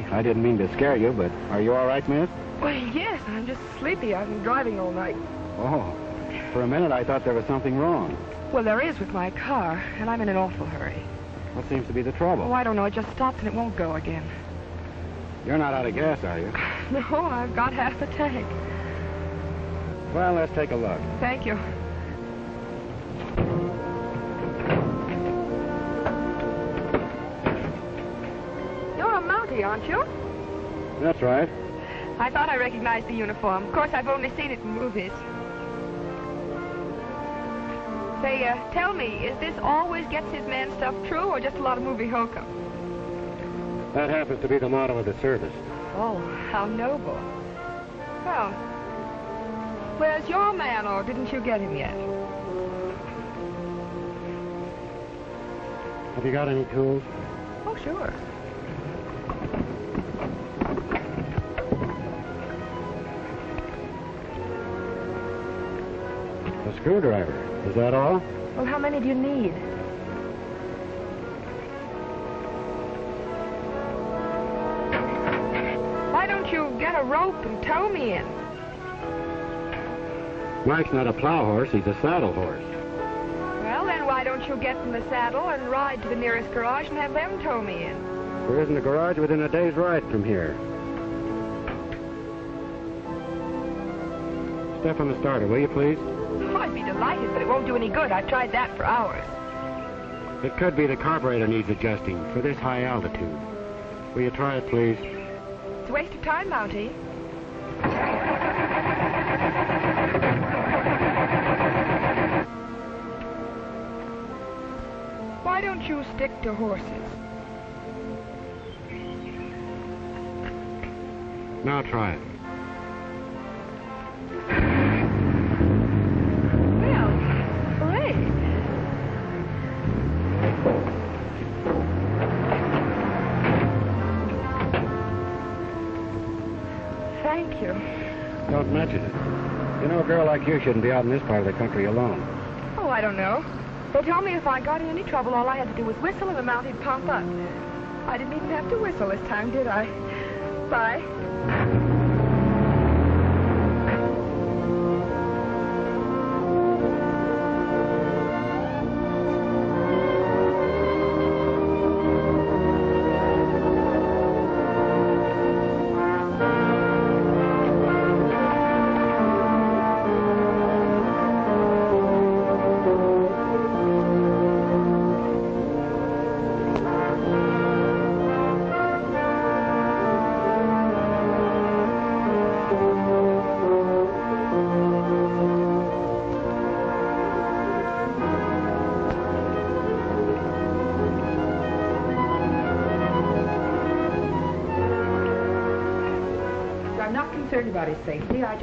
sorry. I didn't mean to scare you, but are you all right, miss? Well, yes, I'm just sleepy. I've been driving all night. Oh, for a minute I thought there was something wrong. Well, there is with my car, and I'm in an awful hurry. What seems to be the trouble? Oh, I don't know. It just stopped and it won't go again. You're not out of gas, are you? No, I've got half the tank. Well, let's take a look. Thank you. Aren't you? That's right. I thought I recognized the uniform. Of course, I've only seen it in movies. Say, uh, tell me, is this always gets his man stuff true or just a lot of movie hokum? That happens to be the motto of the service. Oh, how noble. Well, where's your man, or didn't you get him yet? Have you got any tools? Oh, sure. Screwdriver. Is that all? Well, how many do you need? Why don't you get a rope and tow me in? Mike's not a plow horse, he's a saddle horse. Well, then why don't you get in the saddle and ride to the nearest garage and have them tow me in? There isn't a garage within a day's ride from here. Step on the starter, will you, please? Be delighted, but it won't do any good. I've tried that for hours. It could be the carburetor needs adjusting for this high altitude. Will you try it, please? It's a waste of time, Mountie. Why don't you stick to horses? Now try it. Thank you. Don't mention it. You know, a girl like you shouldn't be out in this part of the country alone. Oh, I don't know. They told me if I got in any trouble, all I had to do was whistle and the Mountie'd pump up. I didn't even have to whistle this time, did I? Bye.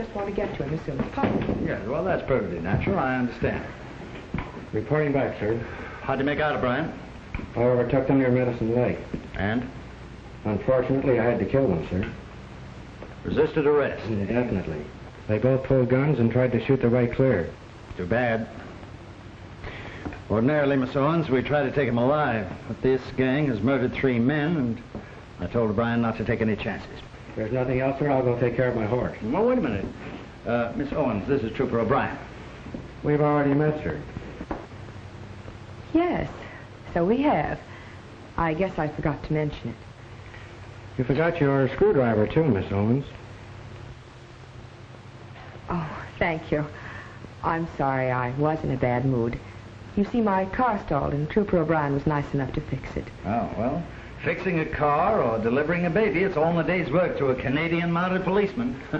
Just want to get to him as soon as possible. Yes, well, that's perfectly natural. I understand. Reporting back, sir. How'd you make out, O'Brien? I overtook them near Medicine Lake. And? Unfortunately, I had to kill them, sir. Resisted arrest. Definitely. They both pulled guns and tried to shoot the way clear. Too bad. Ordinarily, Miss Owens, we try to take him alive. But this gang has murdered three men, and I told O'Brien not to take any chances. If there's nothing else, sir, I'll go take care of my horse. Well, wait a minute. Uh, Miss Owens, this is Trooper O'Brien. We've already met, sir. Yes, so we have. I guess I forgot to mention it. You forgot your screwdriver, too, Miss Owens. Oh, thank you. I'm sorry I was in a bad mood. You see, my car stalled, and Trooper O'Brien was nice enough to fix it. Oh, well, fixing a car or delivering a baby, it's all in a day's work to a Canadian mounted policeman.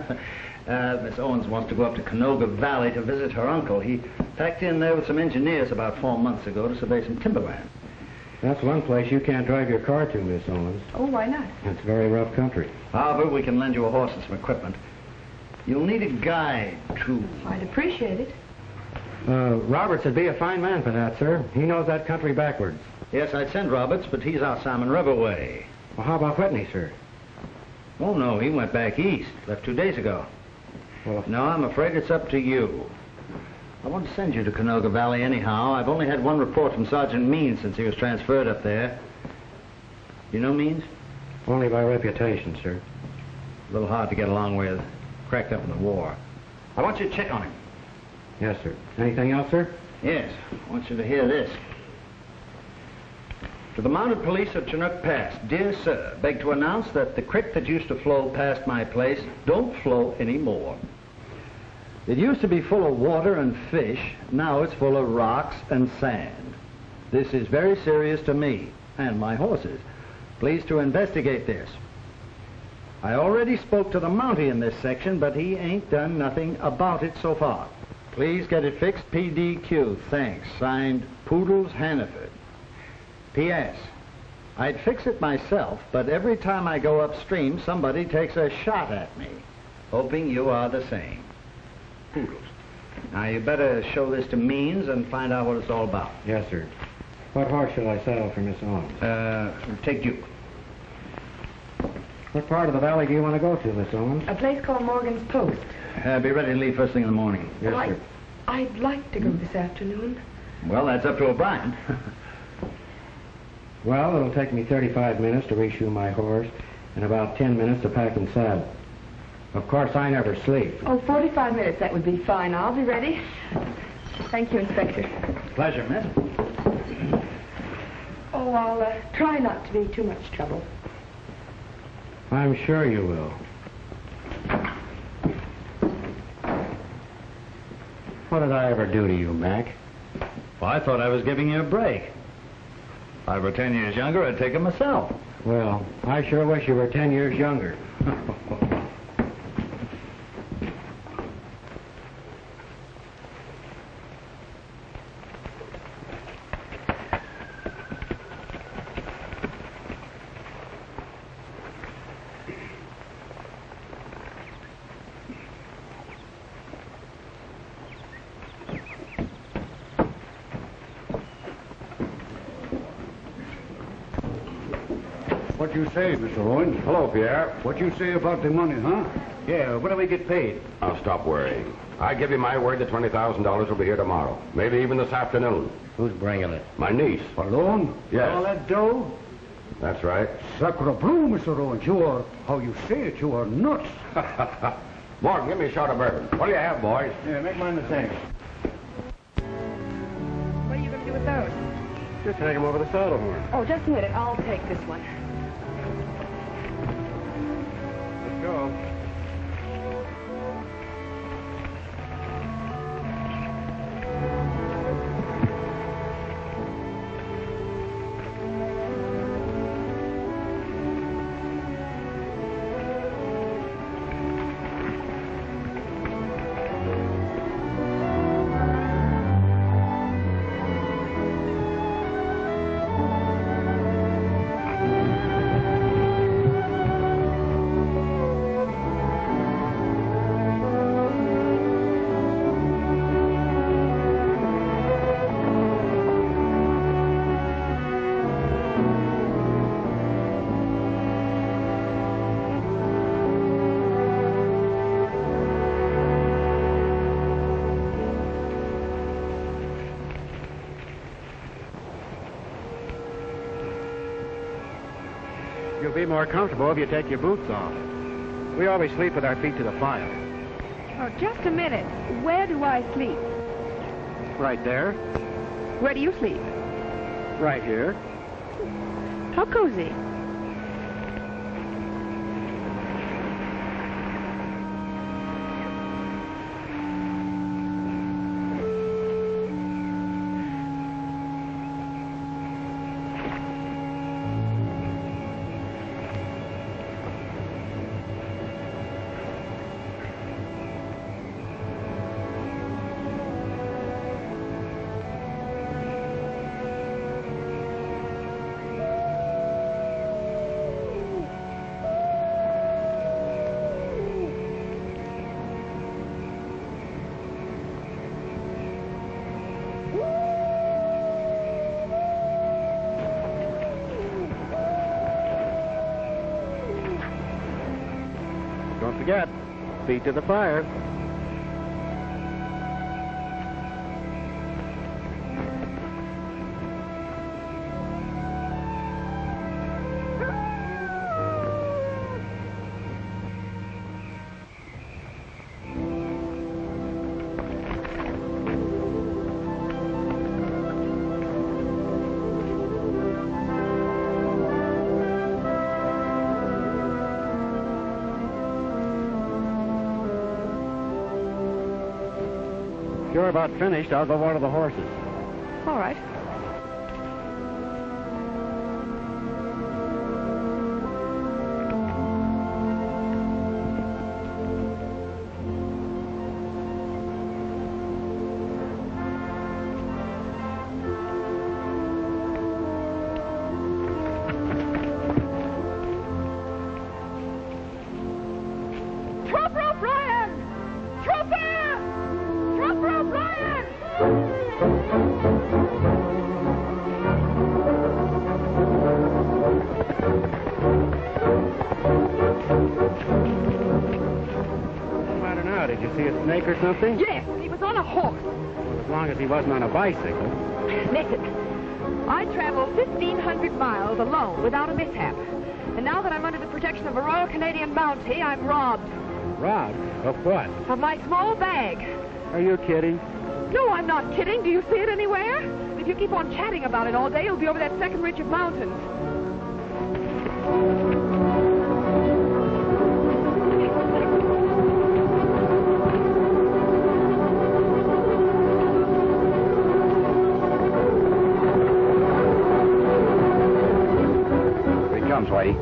uh, Miss Owens wants to go up to Canoga Valley to visit her uncle. He packed in there with some engineers about four months ago to survey some timberland. That's one place you can't drive your car to, Miss Owens. Oh, why not? It's very rough country. However, we can lend you a horse and some equipment. You'll need a guide, too. I'd appreciate it. Uh, Roberts would be a fine man for that, sir. He knows that country backwards. Yes, I'd send Roberts, but he's out Salmon River way. Well, how about Whitney, sir? Oh, no, he went back east. Left two days ago. Well, No, I'm afraid it's up to you. I want to send you to Canoga Valley anyhow. I've only had one report from Sergeant Means since he was transferred up there. You know Means? Only by reputation, sir. A little hard to get along with. Cracked up in the war. I want you to check on him. Yes, sir. Anything else, sir? Yes, I want you to hear this. To the mounted police of Chinook Pass, dear sir, beg to announce that the creek that used to flow past my place don't flow anymore. It used to be full of water and fish. Now it's full of rocks and sand. This is very serious to me and my horses. Please to investigate this. I already spoke to the Mountie in this section, but he ain't done nothing about it so far. Please get it fixed, PDQ. Thanks. Signed, Poodles Hannaford. P.S. I'd fix it myself, but every time I go upstream, somebody takes a shot at me. Hoping you are the same. Poodles. Now, you better show this to Means and find out what it's all about. Yes, sir. What horse shall I saddle for Miss Owens? Uh, take Duke. What part of the valley do you want to go to, Miss Owens? A place called Morgan's Post. Uh, be ready to leave first thing in the morning. Yes, Well, sir. I'd like to go this afternoon. Well, that's up to O'Brien. Well, it'll take me 35 minutes to reshoe my horse and about 10 minutes to pack and saddle. Of course, I never sleep. Oh, 45 minutes, that would be fine. I'll be ready. Thank you, Inspector. Pleasure, miss. Oh, I'll uh, try not to be too much trouble. I'm sure you will. What did I ever do to you, Mac? Well, I thought I was giving you a break. If I were ten years younger, I'd take it myself. Well, I sure wish you were 10 years younger. What you say, Mr. Owens? Hello, Pierre. What you say about the money, huh? Yeah, when do we get paid? I'll stop worrying. I give you my word that $20,000 will be here tomorrow. Maybe even this afternoon. Who's bringing it? My niece. Alone? Yes. All that dough? That's right. Sacre bleu, Mr. Owens. You are, how you say it, you are nuts. Morgan, give me a shot of bourbon. What do you have, boys? Yeah, make mine the same. What are you going to do with those? Just hang them over the saddle horn. Oh, just a minute. I'll take this one. Let's be more comfortable if you take your boots off. We always sleep with our feet to the fire. Oh, just a minute. Where do I sleep? Right there. Where do you sleep? Right here. How cozy. Feet to the fire. About finished, I'll go water the horses. All right. Something? Yes, he was on a horse. Well, as long as he wasn't on a bicycle. Listen, I traveled 1,500 miles alone without a mishap. And now that I'm under the protection of a Royal Canadian Mountie, I'm robbed Robbed? Of what? of my small bag. Are you kidding? No, I'm not kidding. Do you see it anywhere? If you keep on chatting about it all day, you'll be over that second ridge of mountains. Whitey.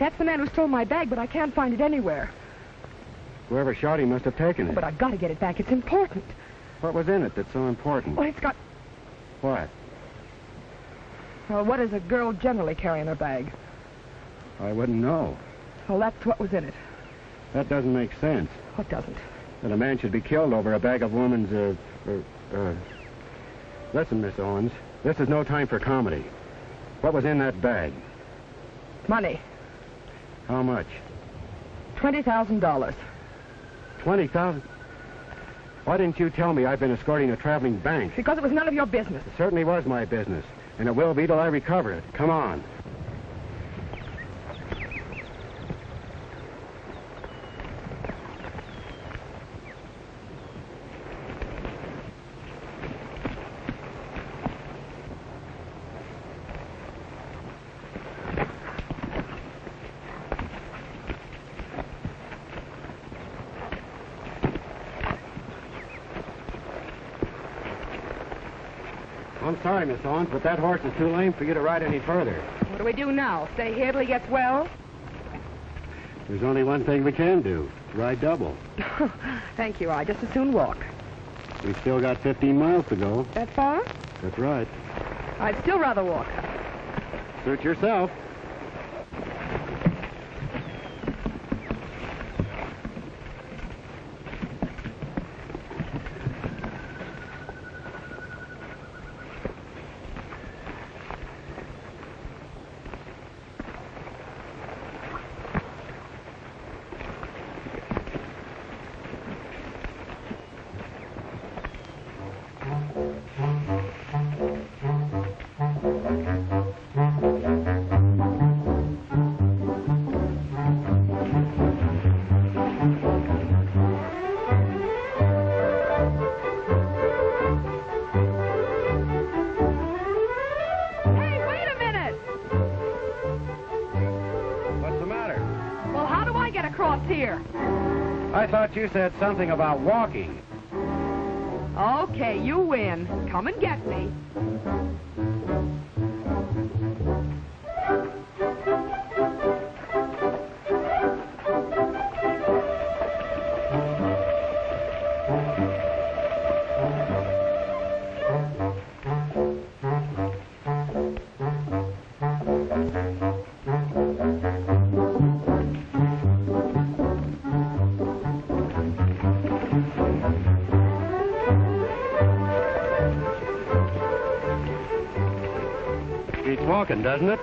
That's the man who stole my bag, but I can't find it anywhere. Whoever shot him must have taken it. But I've got to get it back. It's important. What was in it that's so important? Well, it's got... What? Well, what does a girl generally carry in her bag? I wouldn't know. Well, that's what was in it. That doesn't make sense. What doesn't? That a man should be killed over a bag of woman's, uh, uh, uh... Listen, Miss Owens, this is no time for comedy. What was in that bag? Money. How much? $20,000. Twenty thousand? Why didn't you tell me I've been escorting a traveling bank? Because it was none of your business. It certainly was my business, and it will be till I recover it. Come on. I'm sorry, Miss Owens, but that horse is too lame for you to ride any further. What do we do now? Stay here till he gets well? There's only one thing we can do. Ride double. Thank you. I just as soon walk. We've still got 15 miles to go. That far? That's right. I'd still rather walk. Suit yourself. Thought you said something about walking. Okay, you win. Come and get me. Doesn't it?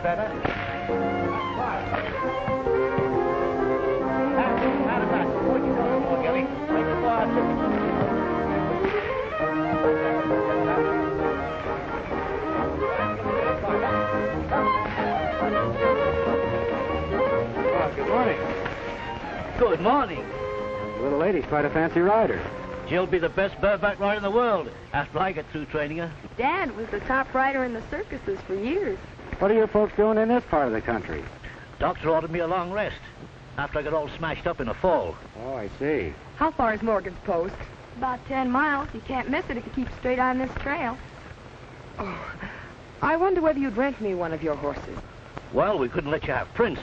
That's better. Good morning. Good morning. The little lady's quite a fancy rider. She'll be the best bareback rider in the world after I get through training her. Dad was the top rider in the circuses for years. What are you folks doing in this part of the country? Doctor ordered me a long rest after I got all smashed up in a fall. Oh, I see. How far is Morgan's Post? About 10 miles. You can't miss it if you keep straight on this trail. Oh, I wonder whether you'd rent me one of your horses. Well, we couldn't let you have Prince.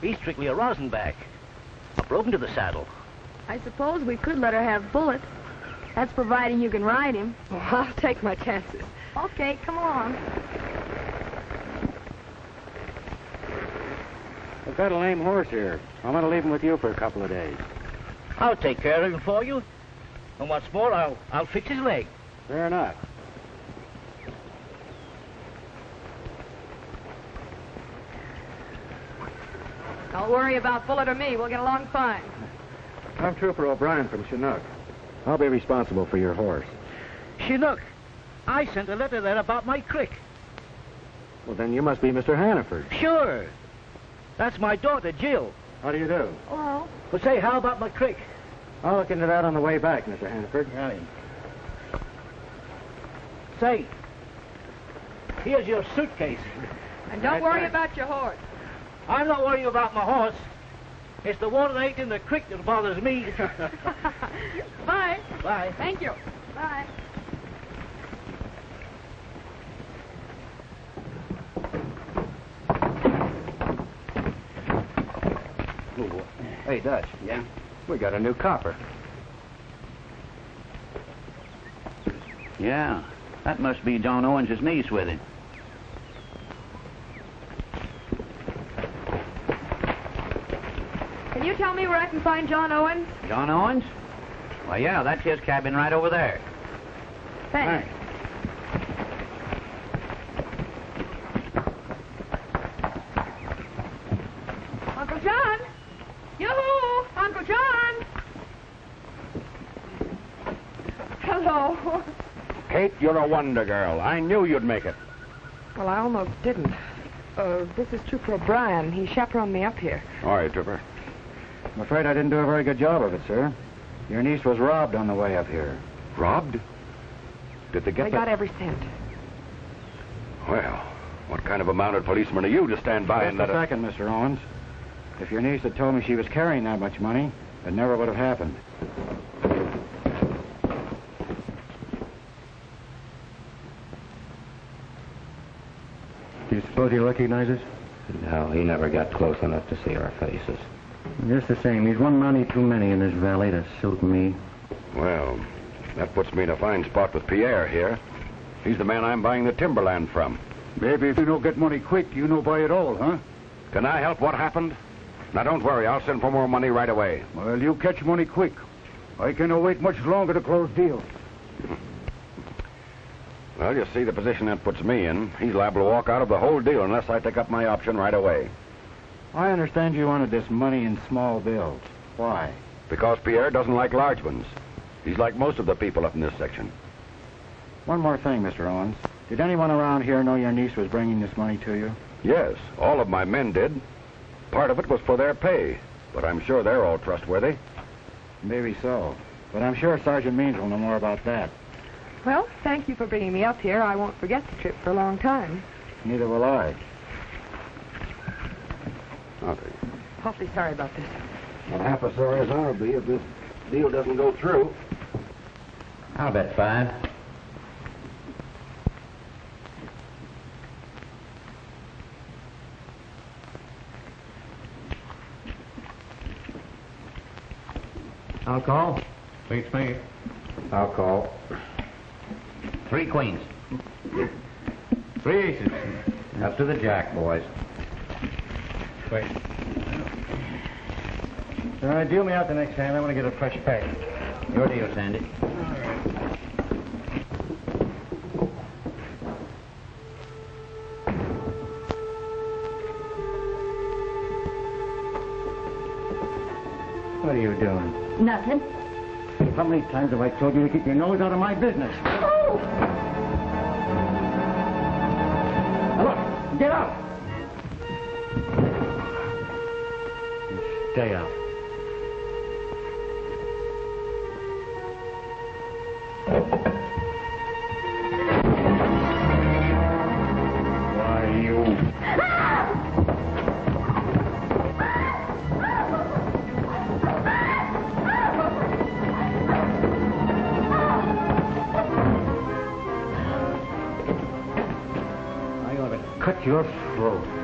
He's strictly a rosinback. I broke into the saddle. I suppose we could let her have Bullet. That's providing you can ride him. Oh, I'll take my chances. Okay, come along. I've got a lame horse here. I'm going to leave him with you for a couple of days. I'll take care of him for you. And what's more, I'll, I'll fix his leg. Fair enough. Don't worry about Bullet or me. We'll get along fine. I'm Trooper O'Brien from Chinook. I'll be responsible for your horse. Chinook, I sent a letter there about my crick. Well, then you must be Mr. Hannaford. Sure. That's my daughter, Jill. How do you do? Hello. Well, say, how about my crick? I'll look into that on the way back, Mr. Hannaford. Right. Say, here's your suitcase. And don't Right worry back. about your horse. I'm not worrying about my horse. It's the water that ain't in the creek that bothers me. Bye. Bye. Thank you. Bye. Hey, Dutch. Yeah? We got a new copper. Yeah. That must be John Owens' niece with him. Can you tell me where I can find John Owens? John Owens? Well, yeah, that's his cabin right over there. Thanks. Uncle John! Yoo-hoo! Uncle John! Hello. Kate, you're a wonder girl. I knew you'd make it. Well, I almost didn't. Uh, this is Trooper O'Brien. He chaperoned me up here. All right, Trooper. I'm afraid I didn't do a very good job of it, sir. Your niece was robbed on the way up here. Robbed? Did they get They the... got every cent. Well, what kind of a mounted policeman are you to stand by Just and a let a... second, Mr. Owens. If your niece had told me she was carrying that much money, it never would have happened. Suppose he recognizes? No, he never got close enough to see our faces. Just the same. He's one money too many in this valley to suit me. Well, that puts me in a fine spot with Pierre here. He's the man I'm buying the timberland from. Maybe if you don't get money quick, you know buy it all, huh? Can I help what happened? Now, don't worry. I'll send for more money right away. Well, you catch money quick. I cannot wait much longer to close deal. Well, you see the position that puts me in. He's liable to walk out of the whole deal unless I take up my option right away. I understand you wanted this money in small bills. Why? Because Pierre doesn't like large ones. He's like most of the people up in this section. One more thing, Mr. Owens. Did anyone around here know your niece was bringing this money to you? Yes, all of my men did. Part of it was for their pay, but I'm sure they're all trustworthy. Maybe so. But I'm sure Sergeant Means will know more about that. Well, thank you for bringing me up here. I won't forget the trip for a long time. Neither will I. Okay. Awfully sorry about this. Not half as sorry as I'll be if this deal doesn't go through. I'll bet five. I'll call. Beats me. I'll call. Three queens. Three aces. Up to the jack, boys. Wait. All right, deal me out the next hand. I want to get a fresh pack. Your deal, Sandy. What are you doing? Nothing. How many times have I told you to keep your nose out of my business? Oh! Now look, get out! Stay out. Your throat.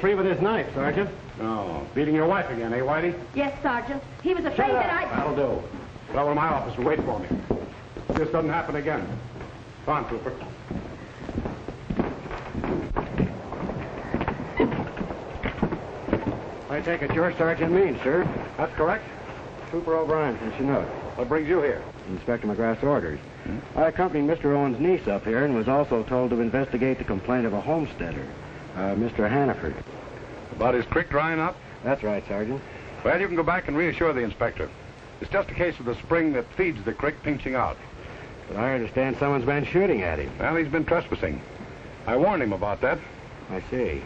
Free with his knife, Sergeant. Oh, beating your wife again, eh, Whitey? Yes, Sergeant. He was afraid that I... That'll do. Get over to my office and wait for me. This doesn't happen again. Come on, Trooper. I take it you're Sergeant Means, sir. That's correct. Trooper O'Brien from Chinook. What brings you here? Inspector McGrath's orders. I accompanied Mr. Owen's niece up here and was also told to investigate the complaint of a homesteader, uh, Mr. Hannaford. About his creek drying up? That's right, Sergeant. Well, you can go back and reassure the inspector. It's just a case of the spring that feeds the creek pinching out. But I understand someone's been shooting at him. Well, he's been trespassing. I warned him about that. I see.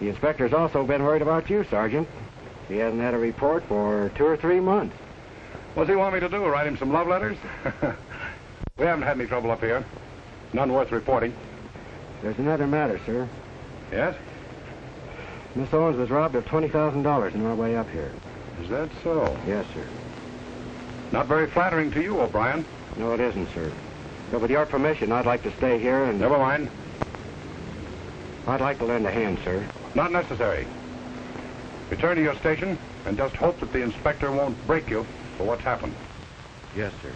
The inspector's also been worried about you, Sergeant. He hasn't had a report for two or three months. What's he want me to do? Write him some love letters? we haven't had any trouble up here. None worth reporting. There's another matter, sir. Yes? Miss Owens was robbed of $20,000 on our way up here. Is that so? Yes, sir. Not very flattering to you, O'Brien. No, it isn't, sir. But with your permission, I'd like to stay here and... Never mind. I'd like to lend a hand, sir. Not necessary. Return to your station and just hope that the inspector won't break you for what's happened. Yes, sir.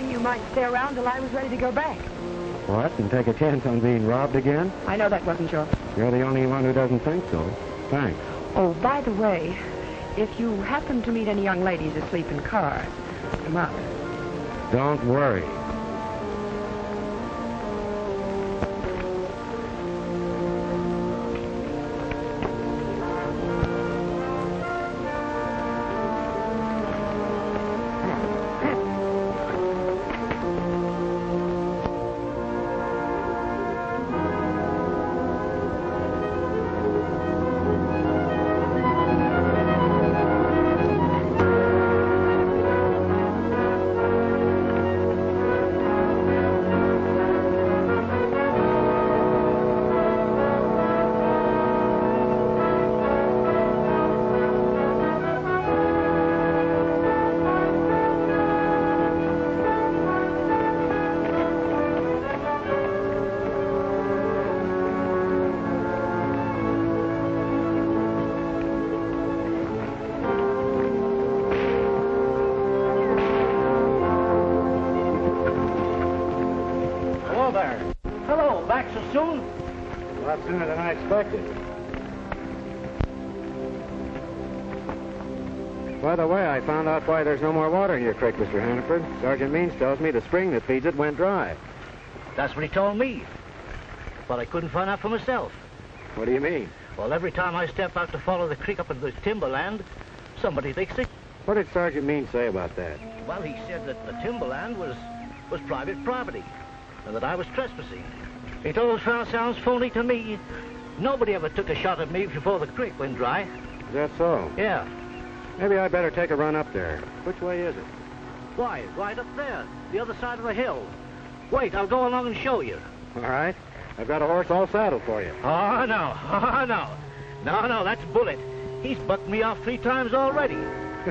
I was hoping you might stay around till I was ready to go back. What? And take a chance on being robbed again? I know that wasn't your... You're the only one who doesn't think so. Thanks. Oh, by the way, if you happen to meet any young ladies asleep in cars, come up. Don't worry. Mr. Hannaford. Sergeant Means tells me the spring that feeds it went dry. That's what he told me. But I couldn't find out for myself. What do you mean? Well, every time I step out to follow the creek up into the timberland, somebody thinks it. What did Sergeant Means say about that? Well, he said that the timberland was was private property, and that I was trespassing. It all sounds phony to me. Nobody ever took a shot at me before the creek went dry. Is that so? Yeah. Maybe I'd better take a run up there. Which way is it? Why, right up there, the other side of the hill. Wait, I'll go along and show you. All right. I've got a horse all saddled for you. Oh, no. Oh, no. No, no, that's Bullet. He's bucked me off three times already.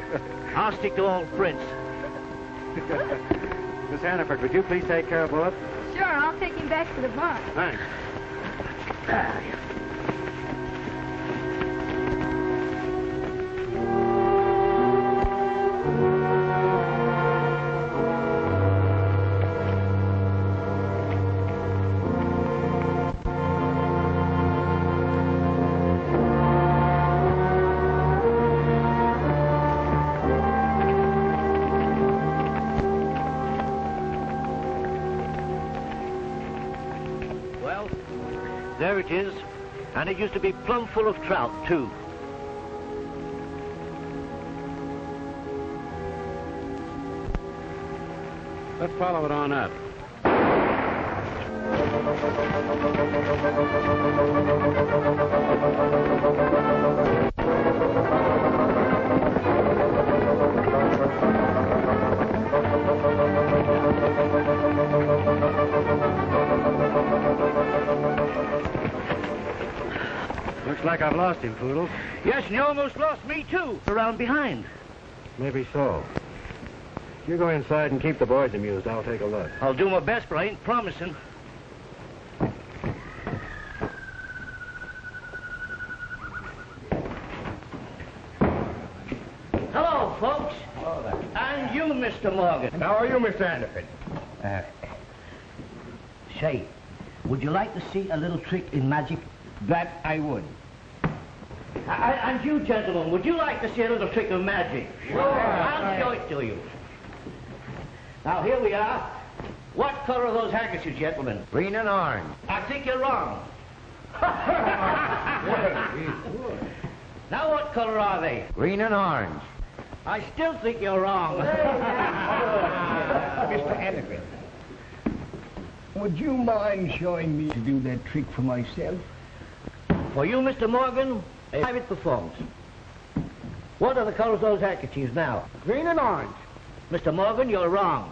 I'll stick to old Prince. Miss Hannaford, would you please take care of Bullet? Sure, I'll take him back to the barn. Thanks. Ah, And it used to be plumb full of trout, too. Let's follow it on up. Like I've lost him, Poodle. Yes, and you almost lost me, too. Around behind. Maybe so. You go inside and keep the boys amused. I'll take a look. I'll do my best, but I ain't promising. Hello, folks. Hello there. And you, Mr. Morgan. How are you, Mr. Hannaford? Uh, say, would you like to see a little trick in magic? That I would. I, and you, gentlemen, would you like to see a little trick of magic? Sure. I'll show it to you. Now, here we are. What color are those handkerchiefs, gentlemen? Green and orange. I think you're wrong. now, what color are they? Green and orange. I still think you're wrong. Mr. Hannaford, would you mind showing me to do that trick for myself? For you, Mr. Morgan, a private performance. What are the colors of those handkerchiefs now? Green and orange. Mr. Morgan, you're wrong.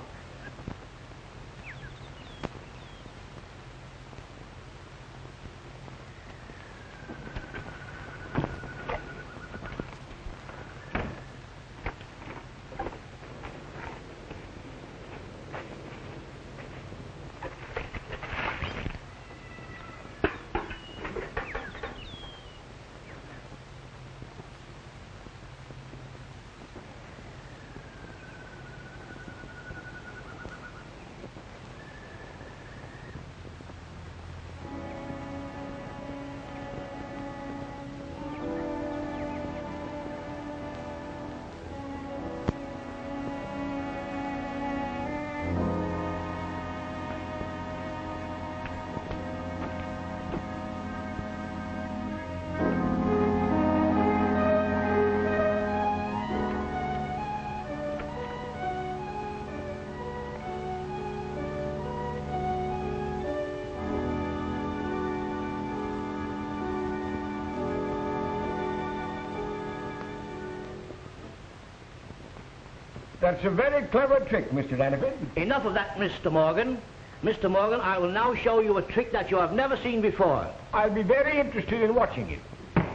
That's a very clever trick, Mr. Hannaford. Enough of that, Mr. Morgan. Mr. Morgan, I will now show you a trick that you have never seen before. I'll be very interested in watching it.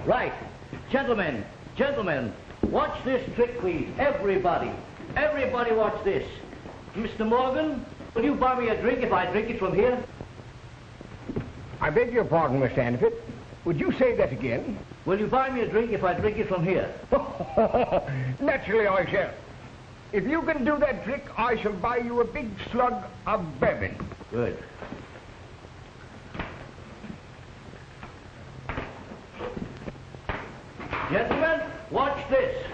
Right. Gentlemen, gentlemen, watch this trick, please. Everybody. Everybody watch this. Mr. Morgan, will you buy me a drink if I drink it from here? I beg your pardon, Mr. Hannaford. Would you say that again? Will you buy me a drink if I drink it from here? Naturally, I shall. If you can do that trick, I shall buy you a big slug of bourbon. Good. Gentlemen, watch this.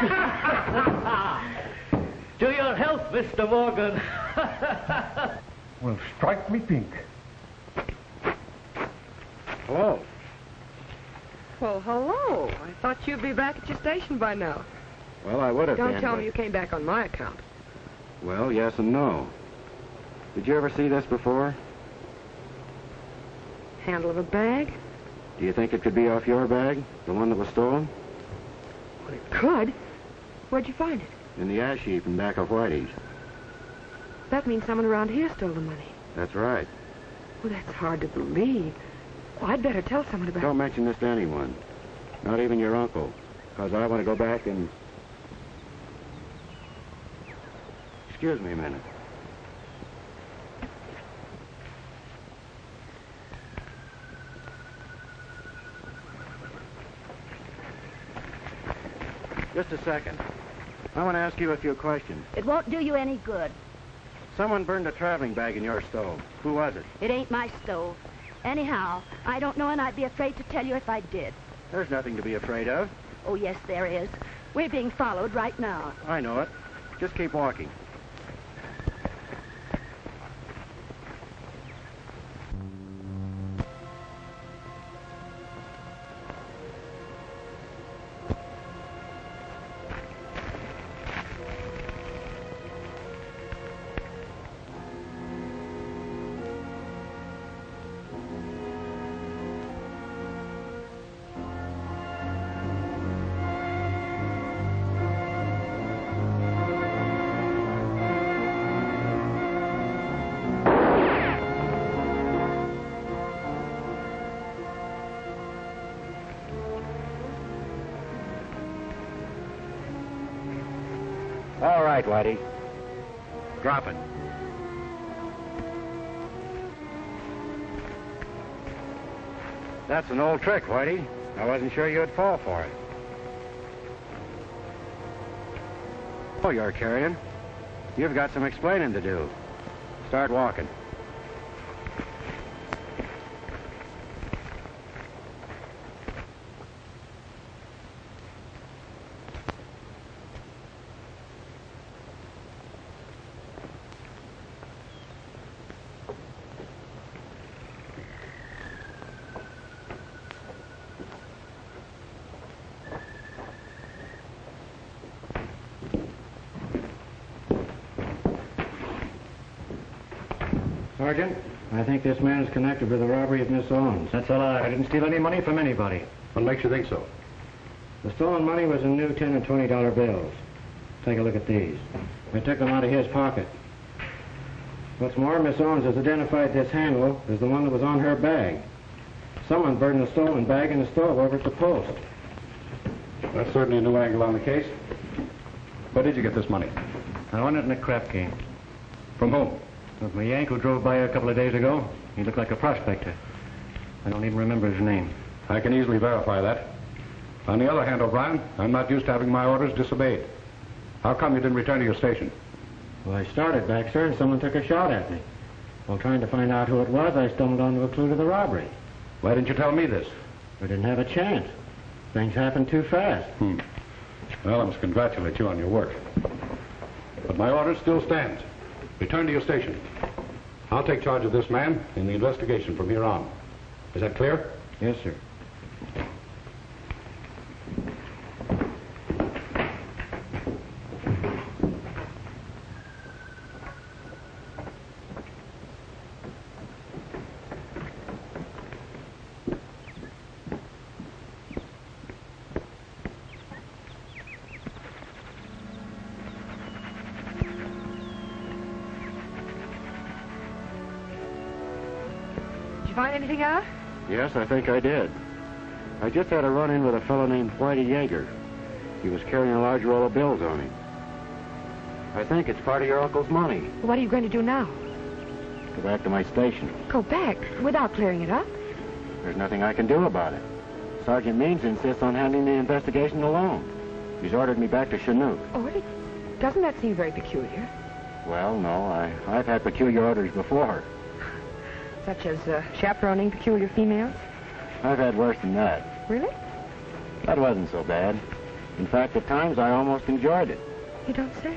to your health, Mr. Morgan. well, strike me pink. Hello. Well, hello. I thought you'd be back at your station by now. Well, I would have Don't been, tell but- me you came back on my account. Well, yes and no. Did you ever see this before? Handle of a bag? Do you think it could be off your bag, the one that was stolen? Well, it could. Where'd you find it? In the ash heap in back of Whitey's. That means someone around here stole the money. That's right. Well, that's hard to believe. Well, I'd better tell someone about Don't mention this to anyone. Not even your uncle. Because I want to go back and... Excuse me a minute. Just a second. I want to ask you a few questions. It won't do you any good. Someone burned a traveling bag in your stove. Who was it? It ain't my stove. Anyhow, I don't know, and I'd be afraid to tell you if I did. There's nothing to be afraid of. Oh, yes, there is. We're being followed right now. I know it. Just keep walking. Whitey. Drop it. That's an old trick, Whitey. I wasn't sure you'd fall for it. Oh, you're carrying. You've got some explaining to do. Start walking. Sergeant, I think this man is connected with the robbery of Miss Owens. That's a lie. I didn't steal any money from anybody. What makes you think so? The stolen money was in new 10 and 20 dollar bills. Take a look at these. I took them out of his pocket. What's more, Miss Owens has identified this handle as the one that was on her bag. Someone burned the stolen bag in the stove over at the post. That's certainly a new angle on the case. Where did you get this money? I won it in a crap game. From whom? With my Yank who drove by a couple of days ago. He looked like a prospector. I don't even remember his name. I can easily verify that. On the other hand, O'Brien, I'm not used to having my orders disobeyed. How come you didn't return to your station? Well, I started back, sir, and someone took a shot at me. While trying to find out who it was, I stumbled onto a clue to the robbery. Why didn't you tell me this? I didn't have a chance. Things happened too fast. Hmm. Well, I must congratulate you on your work. But my order still stands. Return to your station. I'll take charge of this man in the investigation from here on. Is that clear? Yes, sir. Yes, I think I did. I just had a run-in with a fellow named Whitey Yeager. He was carrying a large roll of bills on him. I think it's part of your uncle's money. What are you going to do now? Go back to my station. Go back without clearing it up? There's nothing I can do about it. Sergeant Means insists on handling the investigation alone. He's ordered me back to Chinook. Oh, it, doesn't that seem very peculiar? Well, no, I, I've had peculiar orders before. Such as uh, chaperoning peculiar females? I've had worse than that. Really? That wasn't so bad. In fact, at times I almost enjoyed it. You don't say.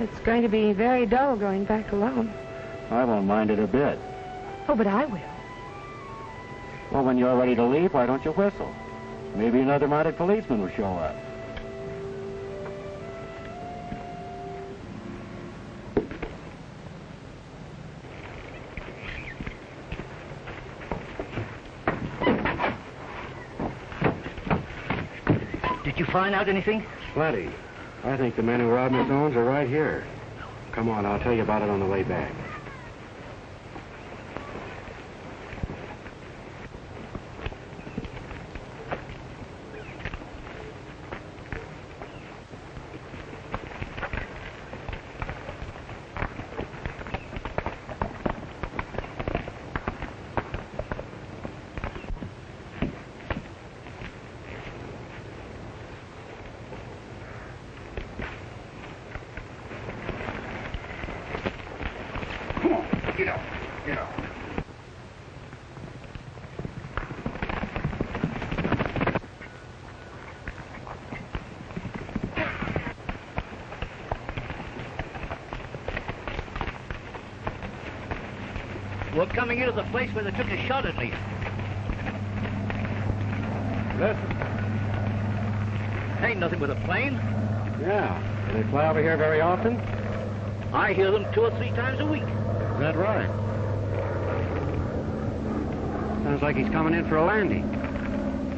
It's going to be very dull going back alone. I won't mind it a bit. Oh, but I will. Well, when you're ready to leave, why don't you whistle? Maybe another mounted policeman will show up. Find out anything? Plenty. I think the men who robbed Miss Owens are right here. Come on, I'll tell you about it on the way back. Get out. Get out. We're coming into the place where they took a shot at me. Listen. Ain't nothing with a plane. Yeah. Do they fly over here very often? I hear them two or three times a week. Is that right? Sounds like he's coming in for a landing.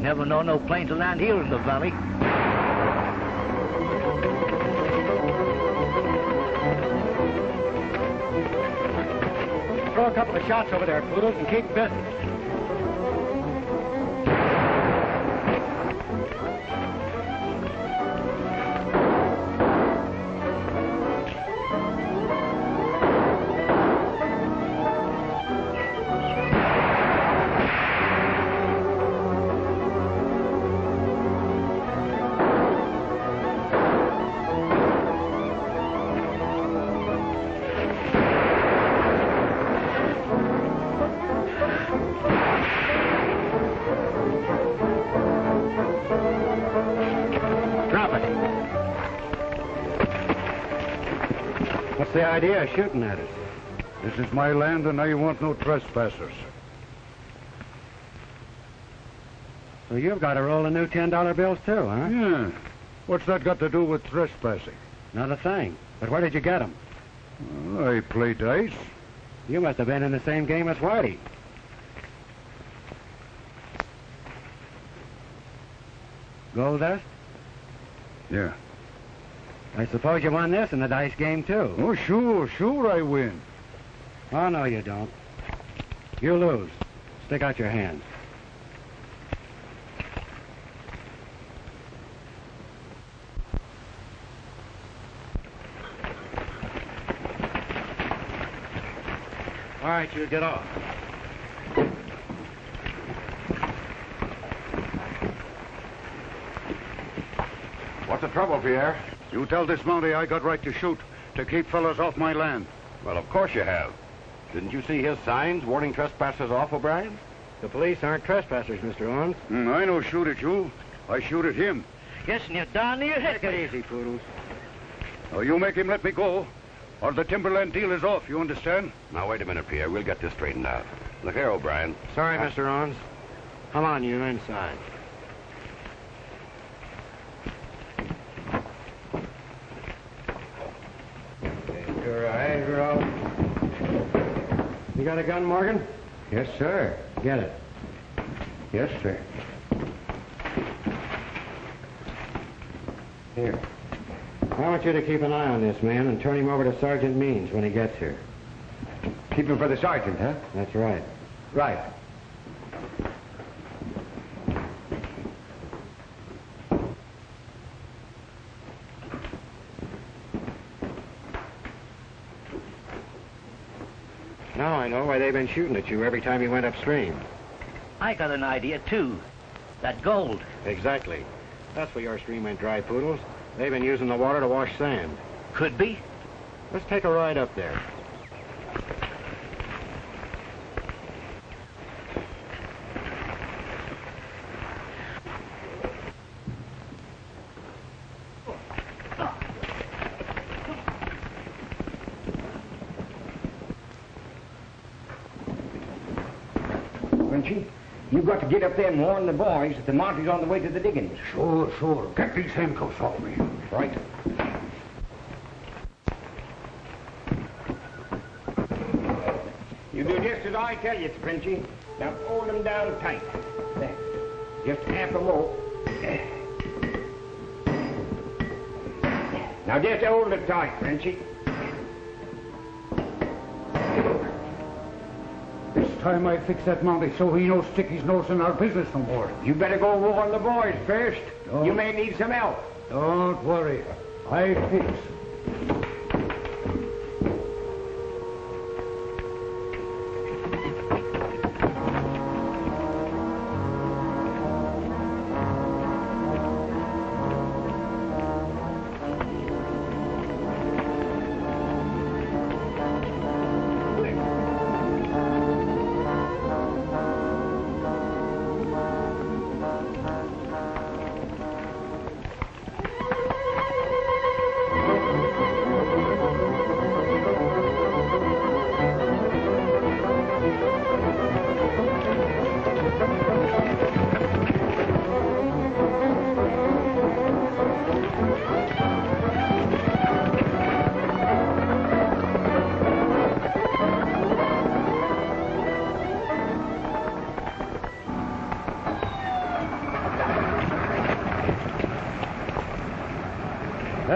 Never know no plane to land here in the valley. Couple of shots over there, Poodles, and keep busy. Idea of shooting at us? This is my land and I want no trespassers. So you've got to roll the new $10 bills too, huh? Yeah. What's that got to do with trespassing? Not a thing. But where did you get them? I play dice. You must have been in the same game as Whitey. Gold dust? Yeah. I suppose you won this in the dice game, too. Oh, sure, sure I win. Oh, no, you don't. You lose. Stick out your hand. All right, you get off. What's the trouble, Pierre? You tell this Mountie I got right to shoot, to keep fellas off my land. Well, of course you have. Didn't you see his signs warning trespassers off, O'Brien? The police aren't trespassers, Mr. Owens. Mm, I no shoot at you. I shoot at him. Yes, and you're down near head. Take it easy, Poodles. Oh, you make him let me go, or the timberland deal is off, you understand? Now, wait a minute, Pierre. We'll get this straightened out. Look here, O'Brien. Sorry, I- Mr. Owens. Come on, you're inside. Your eyes are all... You got a gun, Morgan? Yes, sir. Get it. Yes, sir. Here. I want you to keep an eye on this man and turn him over to Sergeant Means when he gets here. Keep him for the sergeant, huh? That's right. Right. Now I know why they've been shooting at you every time you went upstream. I got an idea, too. That gold. Exactly. That's where your stream went dry, Poodles. They've been using the water to wash sand. Could be. Let's take a ride up there. Frenchy. You've got to get up there and warn the boys that the Mountie's on the way to the diggings. Sure, sure. Get these handcuffs off me. Right. You do just as I tell you, Frenchy. Now hold them down tight. There. Just half a more. Now just hold it tight, Frenchy. Time I fix that Mountie so he don't stick his nose in our business no more. You better go warn the boys first. You may need some help. Don't worry. I fix.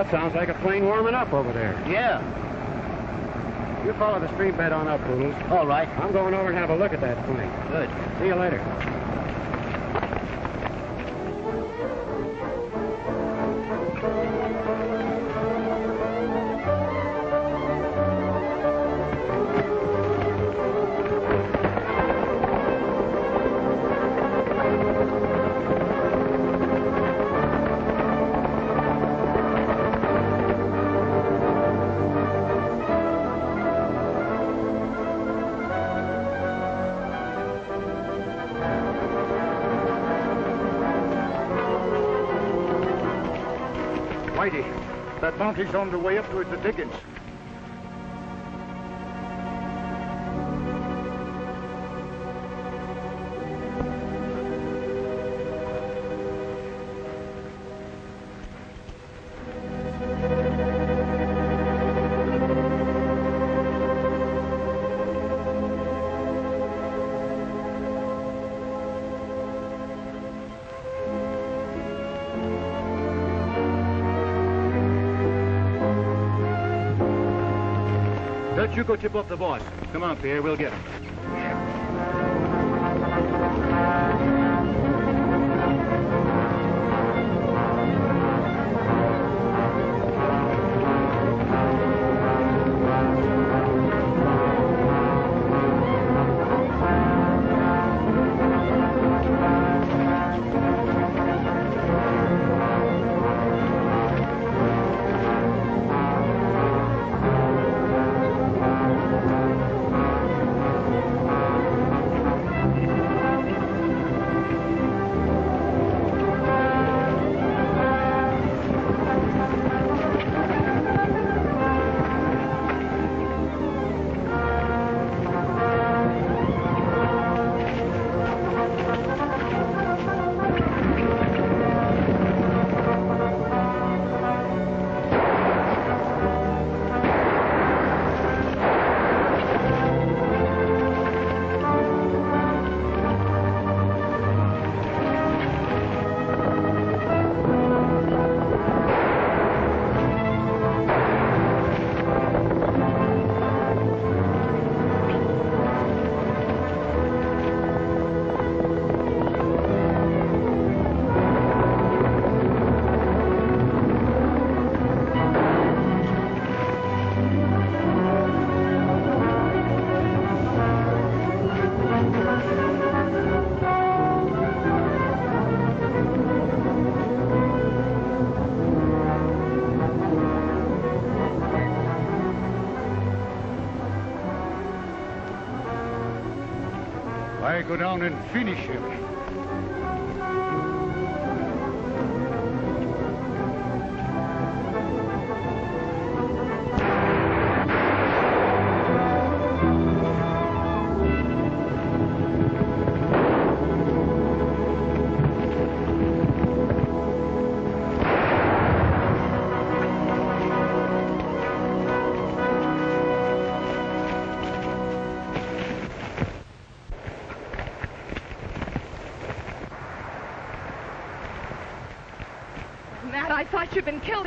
That sounds like a plane warming up over there. Yeah. You follow the stream bed on up, Poodles. All right. I'm going over and have a look at that plane. Good. See you later. Mountie's on the way up toward the diggings. Go tip off the boss. Come on, Pierre, we'll get him. Go down and finish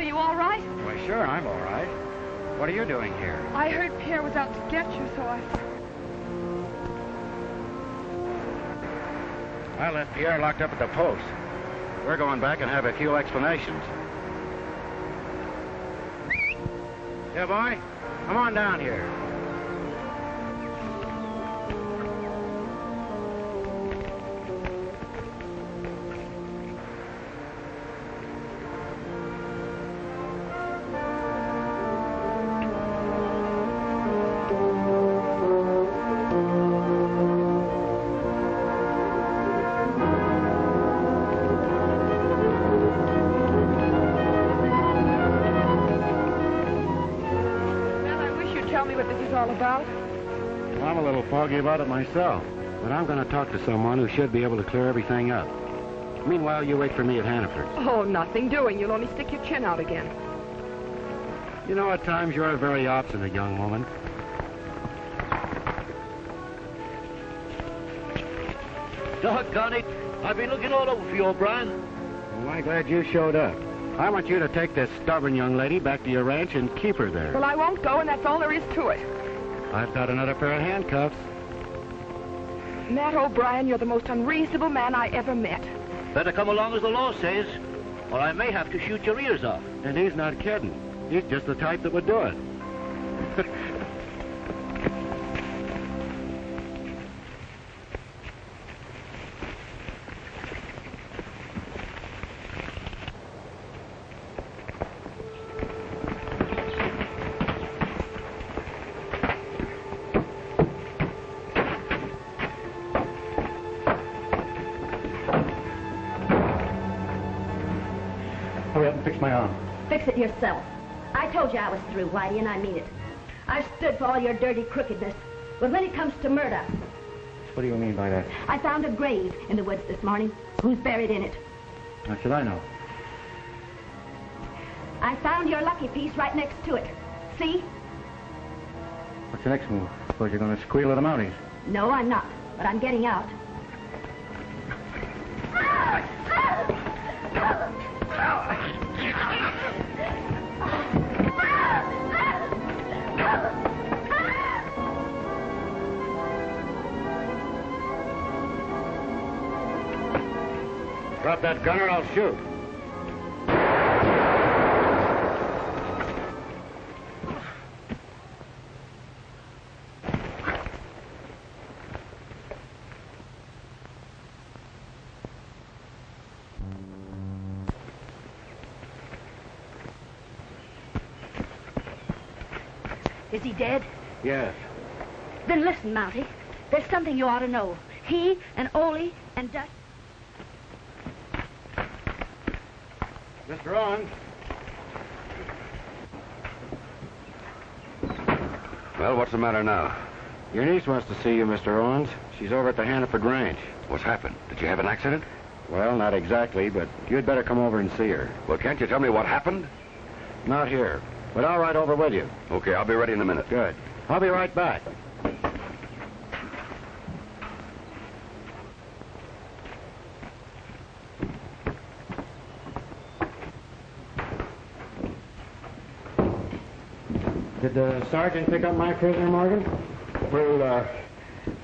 him. thought you'd been killed. Are you all right? Why, sure, I'm all right. What are you doing here? I heard Pierre was out to get you, so I... I left Pierre locked up at the post. We're going back and have a few explanations. Yeah, boy? Come on down here. About it myself, but I'm going to talk to someone who should be able to clear everything up. Meanwhile, you wait for me at Hannaford's. Oh, nothing doing. You'll only stick your chin out again. You know, at times you're a very obstinate young woman. Doggone it. I've been looking all over for you, O'Brien. Well, I'm glad you showed up. I want you to take this stubborn young lady back to your ranch and keep her there. Well, I won't go, and that's all there is to it. I've got another pair of handcuffs. Matt O'Brien, you're the most unreasonable man I ever met. Better come along as the law says, or I may have to shoot your ears off. And he's not kidding. He's just the type that would do it. Through, Whitey, and I mean it. I've stood for all your dirty crookedness. But when it comes to murder, What do you mean by that? I found a grave in the woods this morning. Who's buried in it? How should I know? I found your lucky piece right next to it. See? What's your next move? Suppose you're going to squeal at the Mounties. No, I'm not. But I'm getting out. Drop that gun or I'll shoot. Is he dead? Yes. Then listen, Mountie. There's something you ought to know. He and Ole and Dutch. Mr. Owens. Well, what's the matter now? Your niece wants to see you, Mr. Owens. She's over at the Hannaford Ranch. What's happened? Did you have an accident? Well, not exactly, but you'd better come over and see her. Well, can't you tell me what happened? Not here, but I'll ride over with you. Okay, I'll be ready in a minute. Good. I'll be right back. Did the sergeant pick up my prisoner, Morgan? Well, uh,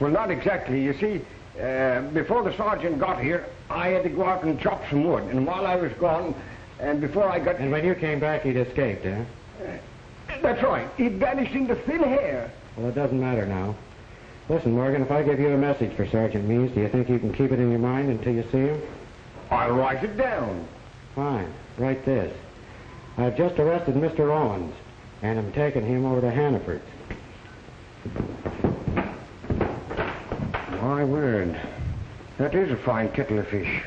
well, not exactly. You see, uh, before the sergeant got here, I had to go out and chop some wood. And while I was gone, and before I got... And when you came back, he'd escaped, eh? That's right. He vanished into thin air. Well, it doesn't matter now. Listen, Morgan, if I give you a message for Sergeant Means, do you think you can keep it in your mind until you see him? I'll write it down. Fine. Write this. I've just arrested Mr. Owens, and I'm taking him over to Hannaford. My word. That is a fine kettle of fish.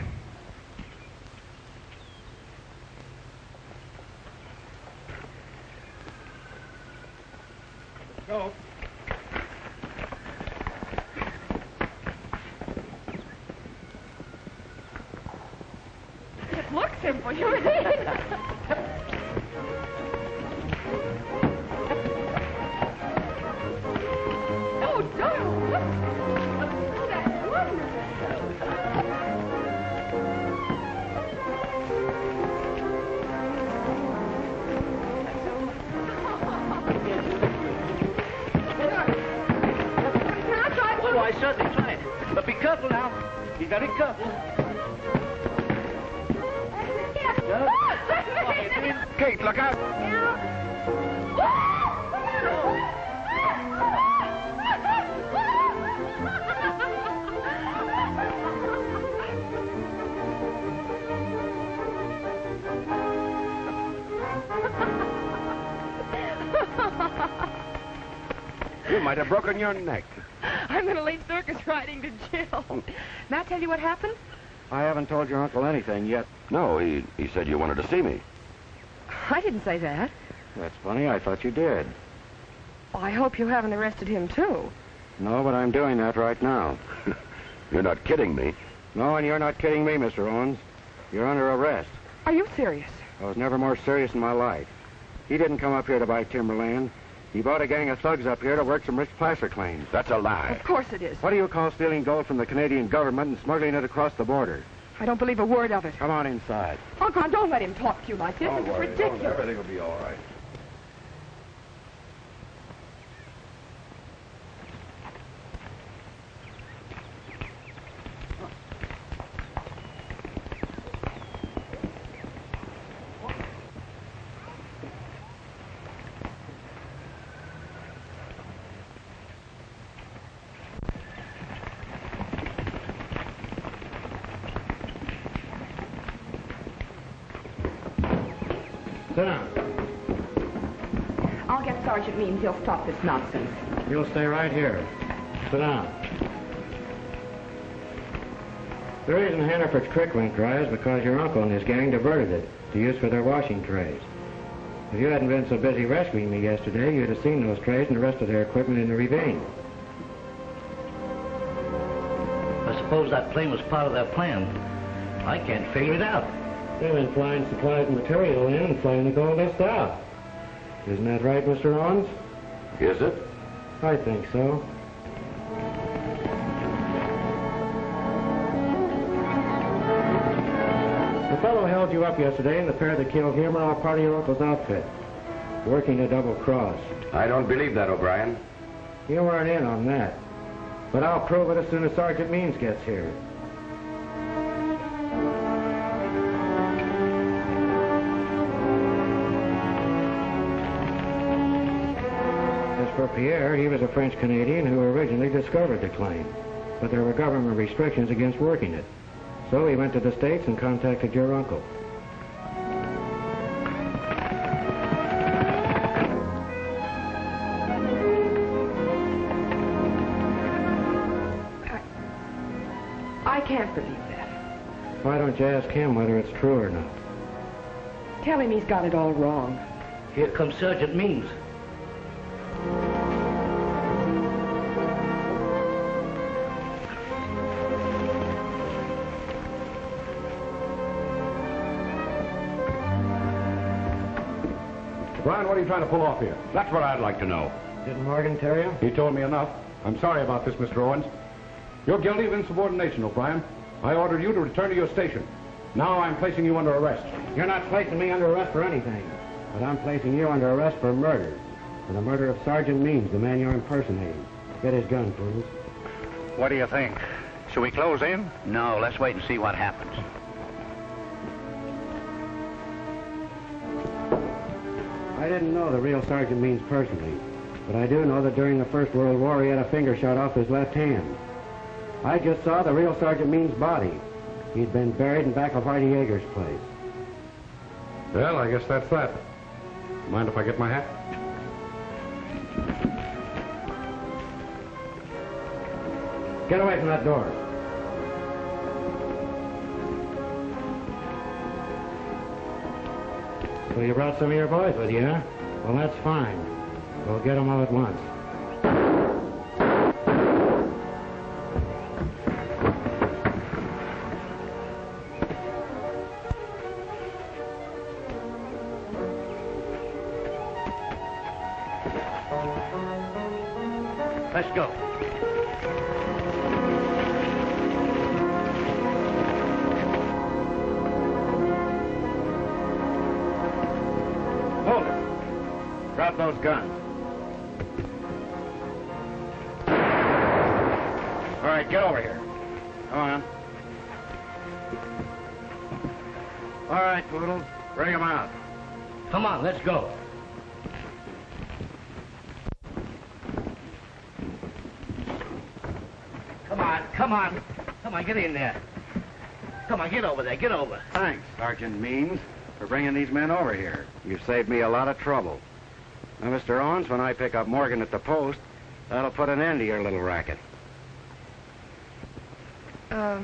Your neck. I'm going to late circus riding to Jill. May I tell you what happened? I haven't told your uncle anything yet. No, he, he said you wanted to see me. I didn't say that. That's funny. I thought you did. I hope you haven't arrested him, too. No, but I'm doing that right now. You're not kidding me. No, and you're not kidding me, Mr. Owens. You're under arrest. Are you serious? I was never more serious in my life. He didn't come up here to buy timberland. He brought a gang of thugs up here to work some rich placer claims. That's a lie. Of course it is. What do you call stealing gold from the Canadian government and smuggling it across the border? I don't believe a word of it. Come on inside. Uncle, don't let him talk to you like this. Don't it's worry. ridiculous. Everything will be all right. He'll stop this nonsense. You'll stay right here. Sit down. The reason Hannaford's Creek went dry is because your uncle and his gang diverted it to use for their washing trays. If you hadn't been so busy rescuing me yesterday, you'd have seen those trays and the rest of their equipment in the ravine. I suppose that plane was part of their plan. I can't figure it out. They've been flying supplies and material in and flying the gold dust out. Isn't that right, Mr. Owens? Is it? I think so. The fellow held you up yesterday and the pair that killed him are all part of your uncle's outfit. Working a double cross. I don't believe that, O'Brien. You weren't in on that. But I'll prove it as soon as Sergeant Means gets here. For Pierre, he was a French Canadian who originally discovered the claim. But there were government restrictions against working it. So he went to the States and contacted your uncle. I can't believe that. Why don't you ask him whether it's true or not? Tell him he's got it all wrong. Here comes Sergeant Means. You trying to pull off here? That's what I'd like to know. Didn't Morgan tell you? He told me enough. I'm sorry about this, Mr. Owens. You're guilty of insubordination, O'Brien. I ordered you to return to your station. Now I'm placing you under arrest. You're not placing me under arrest for anything. But I'm placing you under arrest for murder. For the murder of Sergeant Means, the man you're impersonating. Get his gun, please. What do you think? Should we close in? No, let's wait and see what happens. Didn't know the real Sergeant Means personally. But I do know that during the First World War he had a finger shot off his left hand. I just saw the real Sergeant Means' body. He'd been buried in back of Hardy Yeager's place. Well, I guess that's that. Mind if I get my hat? Get away from that door. So you brought some of your boys with you, huh? Well, that's fine. We'll get them all at once. Let's go. Drop those guns. All right, get over here. Come on. All right, Poodle. Bring him out. Come on, let's go. Come on, come on. Come on, get in there. Come on, get over there, get over. Thanks, Sergeant Means, for bringing these men over here. You've saved me a lot of trouble. Now, Mr. Owens, when I pick up Morgan at the post, that'll put an end to your little racket. Uh,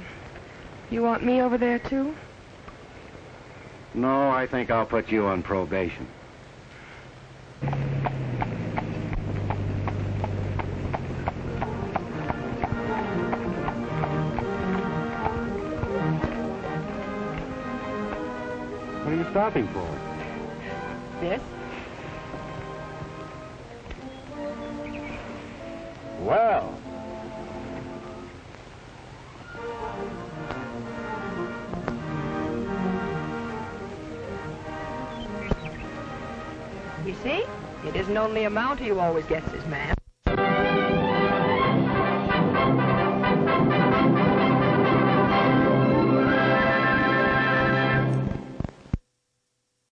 you want me over there, too? No, I think I'll put you on probation. What are you stopping for? You see? It isn't only a mountie who always gets his man.